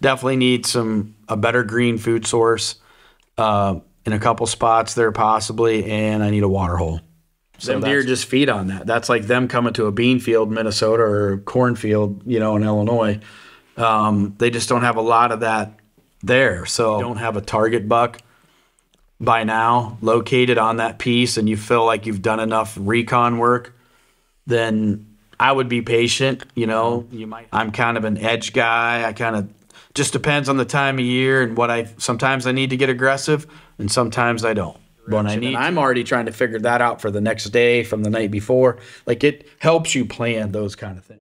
Definitely need some a better green food source uh, in a couple spots there possibly, and I need a water hole. them deer just feed on that. That's like them coming to a bean field, in Minnesota, or cornfield, you know, in Illinois. Um, they just don't have a lot of that there. So don't have a target buck by now located on that piece, and you feel like you've done enough recon work, then I would be patient. You know, uh-huh. you might. I'm kind of an edge guy. I kind of just depends on the time of year and what I. Sometimes I need to get aggressive, and sometimes I don't. When I need, and I'm already trying to figure that out for the next day from the night before. Like it helps you plan those kind of things.